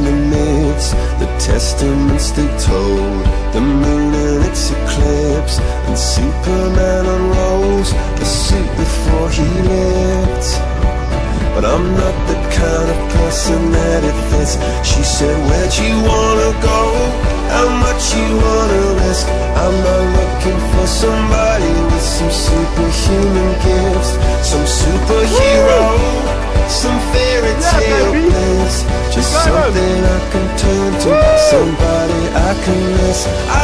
the myths, the testaments they told, the moon and its eclipse, and Superman unrolls the suit before he lived. But I'm not the kind of person that it fits. She said, Where'd you wanna go? How much you wanna risk? I'm not looking for somebody something I can turn to, somebody I can miss. I